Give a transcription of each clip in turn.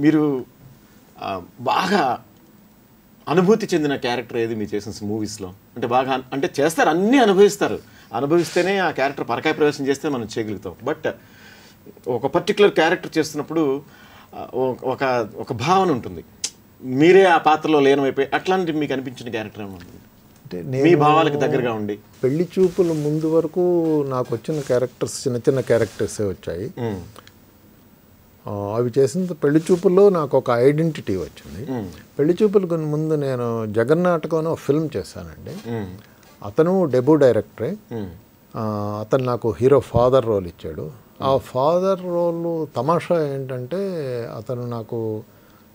మీరు బాగా అనుభూతి చెందిన క్యారెక్టర్ ఏది మీరు చేసిన మూవీస్లో? అంటే బాగా అంటే చేస్తారు అన్నీ అనుభవిస్తారు. అనుభవిస్తేనే ఆ క్యారెక్టర్ పరకాయ ప్రవేశం చేస్తే మనం చేయగలుగుతాం. బట్ ఒక పర్టికులర్ క్యారెక్టర్ చేస్తున్నప్పుడు ఒక- ఒక భావన ఉంటుంది. మీరే ఆ పాత్రలో లీనమైపోయి అట్లాంటి మీకు అనిపించిన క్యారెక్టర్ అంటే మీ భావాలకు దగ్గరగా ఉండి. పెళ్ళి చూపుల ముందు వరకు నాకు వచ్చిన క్యారెక్టర్స్ చిన్న చిన్న క్యారెక్టర్సే వచ్చాయి. అవి చేసిన పెళ్ళి చూపుల్లో నాకు ఒక ఐడెంటిటీ వచ్చింది. పెళ్ళి చూపులకు ముందు నేను జగన్నాటకం అని ఒక ఫిల్మ్ చేశానండి. అతను డెబ్యూ డైరెక్టరే. అతను నాకు హీరో ఫాదర్ రోల్ ఇచ్చాడు. ఆ ఫాదర్ రోల్ తమాషా ఏంటంటే అతను నాకు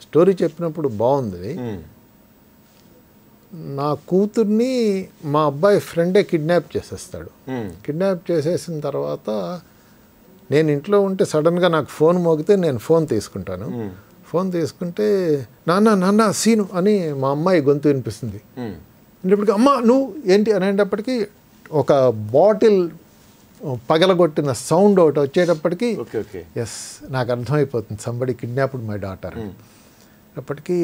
స్టోరీ చెప్పినప్పుడు బాగుంది. నా కూతుర్ని మా అబ్బాయి ఫ్రెండే కిడ్నాప్ చేసేస్తాడు. కిడ్నాప్ చేసేసిన తర్వాత నేను ఇంట్లో ఉంటే సడన్గా నాకు ఫోన్ మోగితే నేను ఫోన్ తీసుకుంటాను. ఫోన్ తీసుకుంటే నాన్న నాన్న సీను అని మా అమ్మాయి గొంతు వినిపిస్తుంది. అనేటప్పటికి అమ్మ నువ్వు ఏంటి? అనేటప్పటికి ఒక బాటిల్ పగలగొట్టిన సౌండ్ ఒకటి వచ్చేటప్పటికి ఎస్ నాకు అర్థమైపోతుంది. Somebody kidnapped my daughter. అప్పటికి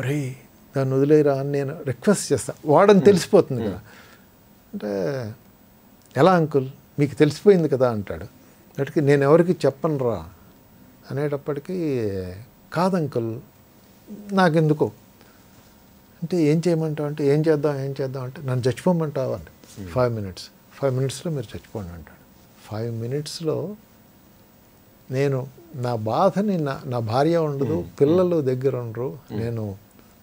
రే దాన్ని వదిలేరా అని నేను రిక్వెస్ట్ చేస్తా. వాడని తెలిసిపోతుంది కదా. అంటే ఎలా అంకుల్? మీకు తెలిసిపోయింది కదా అంటాడు. అప్పటికి నేను ఎవరికి చెప్పను రా అనేటప్పటికీ కాదు అంకుల్ నాకెందుకో? అంటే ఏం చేయమంటావు అంటే ఏం చేద్దాం ఏం చేద్దాం అంటే నన్ను చచ్చిపోమంటావు అంటే ఫైవ్ మినిట్స్ ఫైవ్ మినిట్స్లో మీరు చచ్చిపోండి అంటాడు. ఫైవ్ మినిట్స్లో నేను నా బాధని నా నా భార్య ఉండదు పిల్లలు దగ్గర ఉండరు. నేను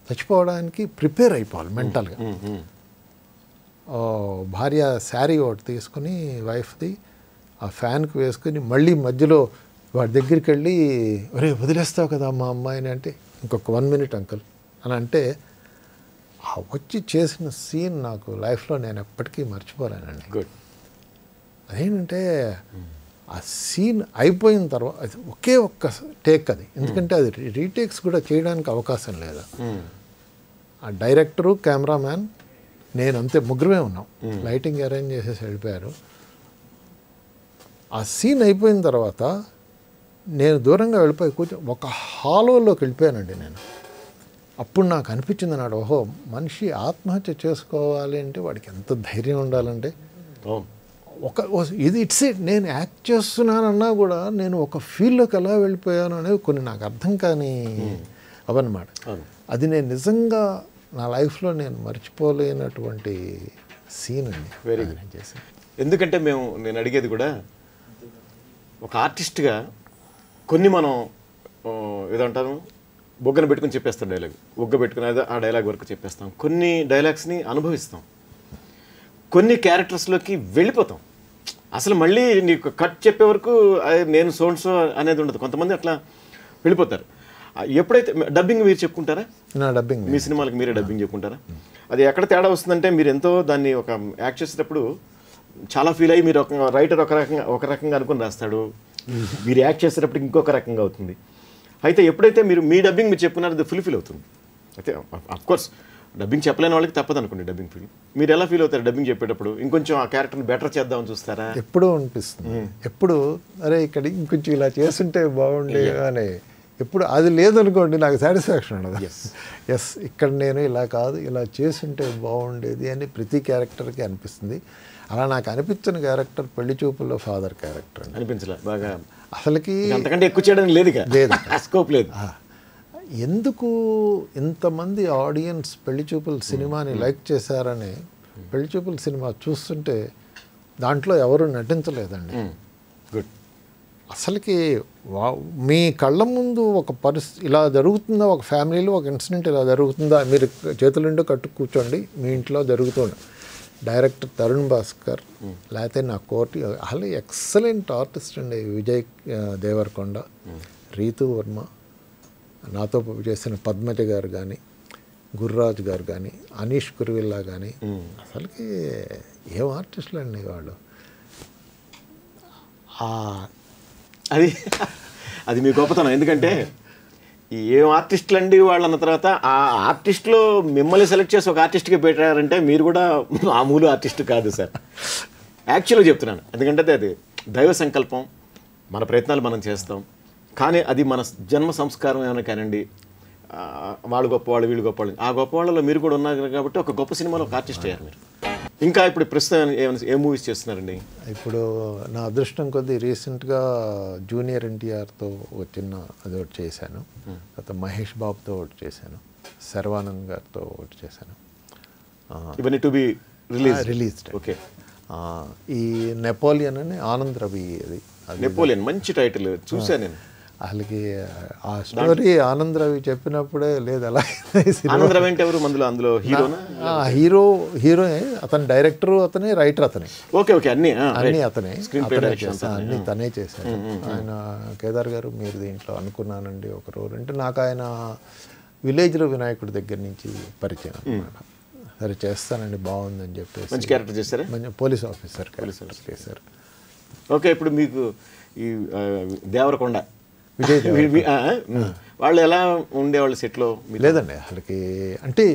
చచ్చిపోవడానికి ప్రిపేర్ అయిపోవాలి మెంటల్గా. ఓ భార్య శారీ ఒకటి తీసుకుని వైఫ్ది ఆ ఫ్యాన్కి వేసుకుని మళ్ళీ మధ్యలో వాడి దగ్గరికి వెళ్ళి ఒరే వదిలేస్తావు కదా మా అమ్మాయిని? అంటే ఇంకొక వన్ మినిట్ అంకుల్. అని అంటే ఆ వచ్చి చేసిన సీన్ నాకు లైఫ్లో నేను ఎప్పటికీ మర్చిపోలేనండి. గుడ్. అదేంటంటే ఆ సీన్ అయిపోయిన తర్వాత ఒకే ఒక్క టేక్ అది. ఎందుకంటే అది రీటేక్స్ కూడా చేయడానికి అవకాశం లేదు. ఆ డైరెక్టరు కెమెరామ్యాన్ నేను అంతే ముగ్గురమే ఉన్నాం. లైటింగ్ అరేంజ్ చేసేసి వెళ్ళిపోయారు. ఆ సీన్ అయిపోయిన తర్వాత నేను దూరంగా వెళ్ళిపోయి కూర్చో ఒక హాలోలోకి వెళ్ళిపోయానండి నేను. అప్పుడు నాకు అనిపించింది నాడు ఓహో మనిషి ఆత్మహత్య చేసుకోవాలి అంటే వాడికి ఎంత ధైర్యం ఉండాలంటే? ఒక ఇది ఇట్స్ ఇట్. నేను యాక్ట్ చేస్తున్నానన్నా కూడా నేను ఒక ఫీల్డ్లోకి ఎలా వెళ్ళిపోయాను అనేవి కొన్ని నాకు అర్థం కాని అవన్నమాట. అవును. అది నేను నిజంగా నా లైఫ్లో నేను మర్చిపోలేనటువంటి సీన్ అండి. నేను చేసింది ఎందుకంటే మేము నేను అడిగేది కూడా ఒక ఆర్టిస్ట్గా కొన్ని మనం ఆ, ఏదంటాము బొగ్గన పెట్టుకుని చెప్పేస్తాం డైలాగ్ బొగ్గ పెట్టుకుని ఆ డైలాగ్ వరకు చెప్పేస్తాం. కొన్ని డైలాగ్స్ని అనుభవిస్తాం. కొన్ని క్యారెక్టర్స్లోకి వెళ్ళిపోతాం. అసలు మళ్ళీ నీకు కట్ చెప్పే వరకు "అయ్, నేను సోన్ సో అనేది ఉండదు. కొంతమంది అట్లా వెళ్ళిపోతారు. ఎప్పుడైతే డబ్బింగ్ మీరు చెప్పుకుంటారా? నా డబ్బింగ్ మీ సినిమాలకు మీరే డబ్బింగ్ చెప్పుకుంటారా? అది ఎక్కడ తేడా వస్తుందంటే మీరు ఎంతో దాన్ని ఒక యాక్ట్ చేసేటప్పుడు చాలా ఫీల్ అయ్యి మీరు ఒక రైటర్ ఒక రకంగా ఒక రకంగా అనుకుని రాస్తాడు. మీరు యాక్ట్ చేసేటప్పుడు ఇంకొక రకంగా అవుతుంది. అయితే ఎప్పుడైతే మీరు మీ డబ్బింగ్ మీరు చెప్పుకున్నారో అది ఫుల్ ఫీల్ అవుతుంది. అయితే అఫ్ కోర్స్ డబ్బింగ్ చెప్పలేని వాళ్ళకి తప్పదు అనుకోండి డబ్బింగ్ ఫీల్ మీరు ఎలా ఫీల్ అవుతారు డబ్బింగ్ చెప్పేటప్పుడు? ఇంకొంచెం ఆ క్యారెక్టర్ని బెటర్ చేద్దామని చూస్తారా? ఎప్పుడూ అనిపిస్తుంది. ఎప్పుడు అరే ఇక్కడ ఇంకొంచెం ఇలా చేస్తుంటే బాగుండే అని ఎప్పుడు అది లేదనుకోండి నాకు సాటిస్ఫాక్షన్ ఉండదు. ఎస్ ఇక్కడ నేను ఇలా కాదు ఇలా చేస్తుంటే బాగుండేది అని ప్రతి క్యారెక్టర్కి అనిపిస్తుంది. అలా నాకు అనిపించిన క్యారెక్టర్ పెళ్ళి చూపుల్లో ఫాదర్ క్యారెక్టర్ అనిపించలే బాగా. అసలుకి అంతకంటే ఎక్కువ చేయడానికి లేదు లేదు. స్కోప్ లేదు. ఎందుకు ఇంతమంది ఆడియన్స్ పెళ్ళి చూపుల సినిమాని లైక్ చేశారని పెళ్ళి చూపుల సినిమా చూస్తుంటే దాంట్లో ఎవరు నటించలేదండి. గుడ్ అసలుకి మీ కళ్ళ ముందు ఒక పరిస్థితి ఇలా జరుగుతుందా? ఒక ఫ్యామిలీలో ఒక ఇన్సిడెంట్ ఇలా జరుగుతుందా? మీరు చేతులుండి కట్టు కూర్చోండి మీ ఇంట్లో జరుగుతుంది డైరెక్టర్ తరుణ్ భాస్కర్ లేకపోతే నా కోటి అసలు ఎక్సలెంట్ ఆర్టిస్ట్ అండి విజయ్ దేవరకొండ రీతు వర్మ నాతో చేసిన పద్మజ గారు కానీ గుర్రాజ్ గారు కానీ అనీష్ కురువిల్లా కానీ అసలుకి ఏం ఆర్టిస్టులు అండి వాళ్ళు? అది అది మీ గొప్పతనం. ఎందుకంటే ఏం ఆర్టిస్టులు అండి వాళ్ళు అన్న తర్వాత ఆ ఆర్టిస్ట్లో మిమ్మల్ని సెలెక్ట్ చేసి ఒక ఆర్టిస్ట్గా పెట్టారంటే మీరు కూడా మామూలు ఆర్టిస్ట్ కాదు సార్. యాక్చువల్గా చెప్తున్నాను. ఎందుకంటే అది దైవ సంకల్పం. మన ప్రయత్నాలు మనం చేస్తాం. కానీ అది మన జన్మ సంస్కారం ఏమైనా కానివ్వండి వాళ్ళు గొప్పవాళ్ళు వీళ్ళు గొప్పవాళ్ళు. ఆ గొప్పవాళ్ళలో మీరు కూడా ఉన్నారు కాబట్టి ఒక గొప్ప సినిమాలో ఒక ఆర్టిస్ట్ అయ్యారు మీరు. ఇంకా ఇప్పుడు ప్రస్తుతం ఏమైనా ఏ మూవీస్ చేస్తున్నారండి? ఇప్పుడు నా అదృష్టం కొద్దీ రీసెంట్గా జూనియర్ ఎన్టీఆర్తో ఒక చిన్న అది ఒకటి చేశాను. తర్వాత మహేష్ బాబుతో ఒకటి చేశాను. శర్వానంద్ గారితో ఒకటి చేశాను. ఇవన్నీ to be release released okay. ఈ నెపోలియన్ అని ఆనంద్ రవి అది. అది నెపోలియన్ మంచి టైటిల్ చూశాను నేను. అసలుకి ఆ స్టోరీ ఆనంద్ రవి చెప్పినప్పుడే లేదు అలా ఎవరు? మందులో అందులో హీరో హీరో అతని డైరెక్టర్ అతనే రైటర్ అతనే. ఓకే ఓకే అన్ని. అతనే అన్నీ తనే చేశారు. ఆయన కేదార్ గారు మీరు దీంట్లో అనుకున్నానండి ఒక రోజు అంటే నాకు ఆయన విలేజ్లో వినాయకుడి దగ్గర నుంచి పరిచయం అన్నమాట. సరే చేస్తానండి బాగుందని చెప్పేసి. మంచి క్యారెక్టర్ చేశారా? మంచి పోలీస్ ఆఫీసర్ చేశారు. ఓకే ఇప్పుడు మీకు ఈ దేవరకొండ విజయ్. వాళ్ళు ఎలా ఉండేవాళ్ళు సెట్లో లేదండి అసలుకి అంటే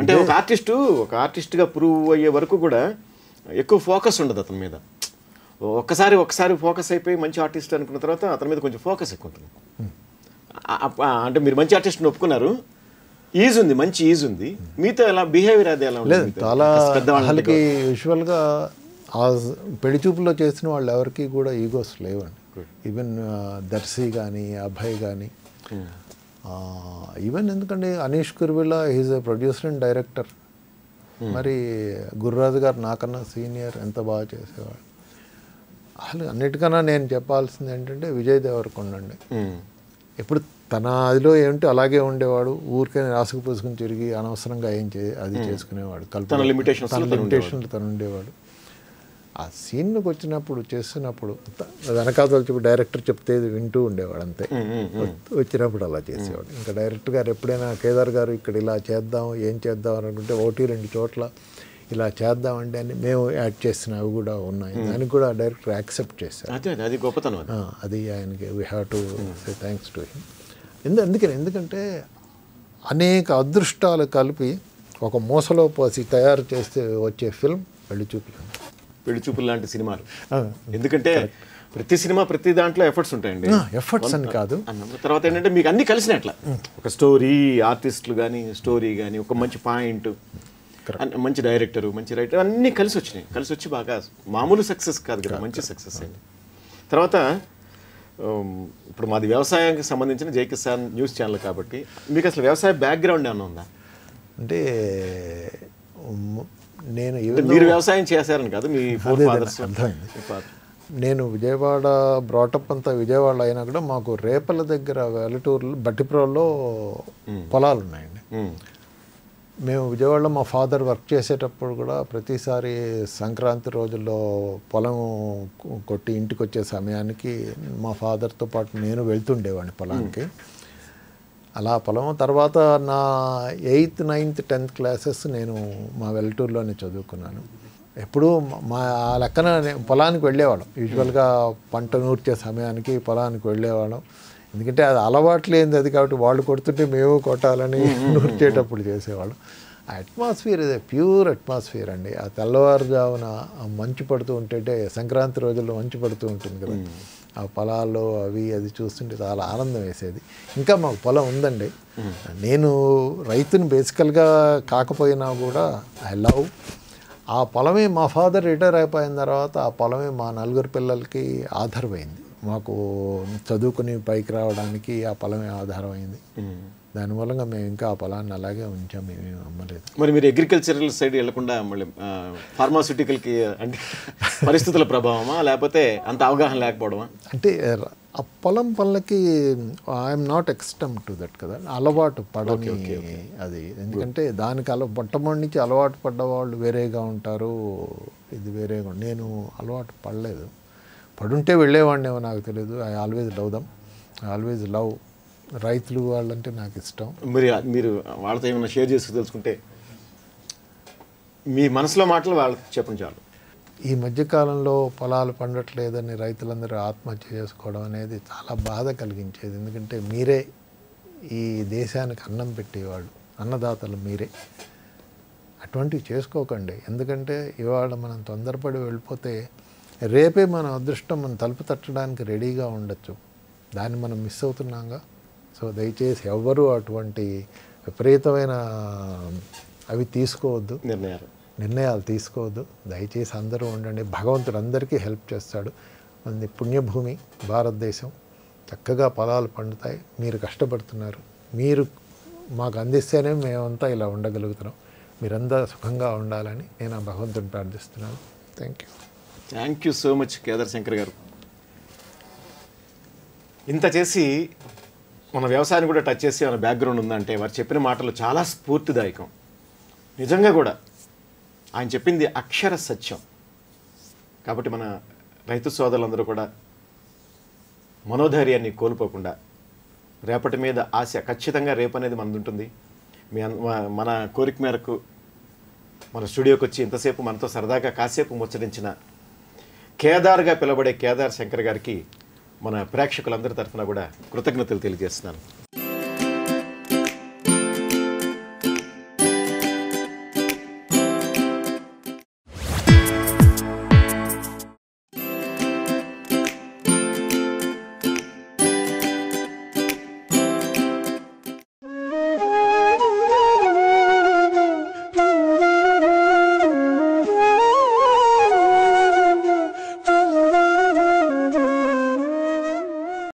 అంటే ఒక ఆర్టిస్టు ఒక ఆర్టిస్ట్గా ప్రూవ్ అయ్యే వరకు కూడా ఎక్కువ ఫోకస్ ఉండదు అతని మీద. ఒక్కసారి ఒక్కసారి ఫోకస్ అయిపోయి మంచి ఆర్టిస్ట్ అనుకున్న తర్వాత అతని మీద కొంచెం ఫోకస్ ఎక్కువ ఉంటుంది. అంటే మీరు మంచి ఆర్టిస్ట్ని ఒప్పుకున్నారు ఈజ్ ఉంది మంచి ఈజ్ ఉంది. మీతో ఎలా బిహేవియర్ అది ఎలా లేదు చాలా పెద్దవాళ్ళ వాళ్ళకి యూజువల్గా ఆ పెళ్ళి చూపులో చేసిన వాళ్ళు ఎవరికి కూడా ఈగోస్ లేవండి. ఈవెన్ దర్శి కానీ అభయ్ కానీ ఈవెన్ ఎందుకంటే Aneesh Kuruvilla is a producer and director మరి గురురాజు గారు నాకన్నా సీనియర్ ఎంత బాగా చేసేవాడు? అసలు అన్నిటికన్నా నేను చెప్పాల్సింది ఏంటంటే విజయ్ దేవరకొండ అండి. ఉమ్. ఎప్పుడు తన అదిలో ఏంటో అలాగే ఉండేవాడు ఊరికే రాసుకు పూసుకుని తిరిగి అనవసరంగా ఏం చే అది చేసుకునేవాడు. కల్పన తన limitations తన లో తను లిమిటేషన్లు తను ఉండేవాడు. ఆ సీన్కి వచ్చినప్పుడు చేస్తున్నప్పుడు వెనకాతలు చెప్పి డైరెక్టర్ చెప్తే వింటూ ఉండేవాడు అంతే. వచ్- వచ్చినప్పుడు అలా చేసేవాడు. ఇంకా డైరెక్టర్ గారు ఎప్పుడైనా కేదార్ గారు ఇక్కడ ఇలా చేద్దాం ఏం చేద్దాం అని అనుకుంటే ఒకటి రెండు చోట్ల ఇలా చేద్దామంటే అని మేము యాడ్ చేసిన అవి కూడా ఉన్నాయి. దానికి కూడా డైరెక్టర్ యాక్సెప్ట్ చేశారు. అదే గొప్పతనం అది. ఆయనకి we have to say thanks to him ఎందు అందుకని ఎందుకంటే అనేక అదృష్టాలు కలిపి ఒక మూసలో పోసి తయారు చేస్తే వచ్చే ఫిల్మ్ పెళ్ళి చూపులు పెళ్ళి చూపులు లాంటి సినిమాలు. ఎందుకంటే ప్రతి సినిమా ప్రతి దాంట్లో ఎఫర్ట్స్ ఉంటాయండి. ఎఫర్ట్స్ అని కాదు. అన్న తర్వాత ఏంటంటే మీకు అన్ని కలిసినట్ల. ఒక స్టోరీ ఆర్టిస్టులు కానీ స్టోరీ కానీ ఒక మంచి పాయింట్ మంచి డైరెక్టర్ మంచి రైటర్ అన్నీ కలిసి వచ్చినాయి. కలిసి వచ్చి బాగా మామూలు సక్సెస్ కాదు కదా మంచి సక్సెస్ అయింది. తర్వాత ఇప్పుడు మాది వ్యవసాయానికి సంబంధించిన జై కిసాన్ న్యూస్ ఛానల్ కాబట్టి మీకు అసలు వ్యవసాయ బ్యాక్గ్రౌండ్ ఏమైనా ఉందా? అంటే నేను మీరు వ్యవసాయం చేశారని కాదు మీ అర్థమైంది. నేను విజయవాడ బ్రాటప్ అంతా విజయవాడ అయినా కూడా మాకు రేపల దగ్గర వెలటూరులో బట్టిప్రోల్లో పొలాలు ఉన్నాయండి మేము. విజయవాడలో మా ఫాదర్ వర్క్ చేసేటప్పుడు కూడా ప్రతిసారి సంక్రాంతి రోజుల్లో పొలం కొట్టి ఇంటికి వచ్చే సమయానికి మా ఫాదర్తో పాటు నేను వెళ్తుండేవాడిని పొలానికి. అలా పొలం. తర్వాత నా ఎయిత్ నైన్త్ టెన్త్ క్లాసెస్ నేను మా వెల్టూరులోనే చదువుకున్నాను. ఎప్పుడూ మా- ఆ లెక్కన పొలానికి వెళ్ళేవాళ్ళం. యూజువల్గా పంట నూర్చే సమయానికి పొలానికి వెళ్ళేవాళ్ళం. ఎందుకంటే అది అలవాటు లేనిది అది కాబట్టి వాళ్ళు కొడుతుంటే మేము కొట్టాలని నూర్చేటప్పుడు చేసేవాళ్ళం. ఆ అట్మాస్ఫియర్ ఇదే ప్యూర్ అట్మాస్ఫియర్ అండి. ఆ తెల్లవారుజామున మంచు పడుతూ ఉంటే సంక్రాంతి రోజుల్లో మంచు పడుతూ ఉంటుంది కదా. ఆ పొలాల్లో అవి అది చూస్తుంటే చాలా ఆనందం వేసేది. ఇంకా మాకు పొలం ఉందండి. నేను రైతుని బేసికల్గా కాకపోయినా కూడా ఐ లవ్ ఆ పొలమే మా ఫాదర్ రిటైర్ అయిపోయిన తర్వాత ఆ పొలమే మా నలుగురు పిల్లలకి ఆధారమైంది. మాకు చదువుకుని పైకి రావడానికి ఆ పొలమే ఆధారమైంది. దాని మూలంగా మేము ఇంకా ఆ పొలాన్ని అలాగే ఉంచాం మేమేం అమ్మలేదు. మరి మీరు అగ్రికల్చరల్ సైడ్ వెళ్ళకుండా మళ్ళీ ఫార్మాస్యూటికల్కి అంటే పరిస్థితుల ప్రభావమా? లేకపోతే అంత అవగాహన లేకపోవడమా? అంటే ఆ పొలం పనులకి I'm not accustomed to that కదా. అలవాటు పడని అది. ఎందుకంటే దానికి అల మొట్టమొదటి నుంచి అలవాటు పడ్డ వాళ్ళు వేరేగా ఉంటారు. ఇది వేరేగా నేను అలవాటు పడలేదు. పడుంటే వెళ్ళేవాడినేమో నాకు తెలియదు I always love them I always love రైతులు వాళ్ళంటే నాకు ఇష్టం. మరి మీరు వాళ్ళతో ఏమైనా షేర్ చేసి తెలుసుకుంటే మీ మనసులో మాటలు వాళ్ళకి చెప్పండి చాలు. ఈ మధ్యకాలంలో పొలాలు పండట్లేదని రైతులందరూ ఆత్మహత్య చేసుకోవడం అనేది చాలా బాధ కలిగించేది. ఎందుకంటే మీరే ఈ దేశానికి అన్నం పెట్టేవాళ్ళు అన్నదాతలు మీరే. అటువంటివి చేసుకోకండి. ఎందుకంటే ఇవాళ మనం తొందరపడి వెళ్ళిపోతే రేపే మన అదృష్టం మన తలుపు తట్టడానికి రెడీగా ఉండొచ్చు. దాన్ని మనం మిస్ అవుతున్నాంగా? సో దయచేసి ఎవ్వరూ అటువంటి విపరీతమైన అవి తీసుకోవద్దు. నిర్ణయాలు. నిర్ణయాలు తీసుకోవద్దు. దయచేసి అందరూ ఉండండి. భగవంతుడు అందరికీ హెల్ప్ చేస్తాడు. మంది పుణ్యభూమి భారతదేశం. చక్కగా పొలాలు పండుతాయి. మీరు కష్టపడుతున్నారు. మీరు మాకు అందిస్తేనే మేమంతా ఇలా ఉండగలుగుతున్నాం. మీరంతా సుఖంగా ఉండాలని నేను ఆ భగవంతుని ప్రార్థిస్తున్నాను. Thank you. Thank you so much Kedar Shankar garu. ఇంత చేసి మన వ్యవసాయాన్ని కూడా టచ్ చేసి మన బ్యాక్గ్రౌండ్ ఉందంటే వారు చెప్పిన మాటలు చాలా స్ఫూర్తిదాయకం. నిజంగా కూడా ఆయన చెప్పింది అక్షర సత్యం. కాబట్టి మన రైతు సోదరులందరూ కూడా మనోధైర్యాన్ని కోల్పోకుండా రేపటి మీద ఆశ ఖచ్చితంగా రేపు అనేది మనది ఉంటుంది మీ మన కోరిక మేరకు మన స్టూడియోకి వచ్చి ఇంతసేపు మనతో సరదాగా కాసేపు ముచ్చరించిన కేదార్గా పిలబడే కేదార్ శంకర్ గారికి మన ప్రేక్షకులందరి తరఫున కూడా కృతజ్ఞతలు తెలియజేస్తున్నాను.